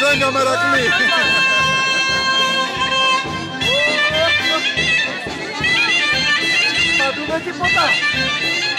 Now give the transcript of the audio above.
Baranga Maracli. Madruga de ponta.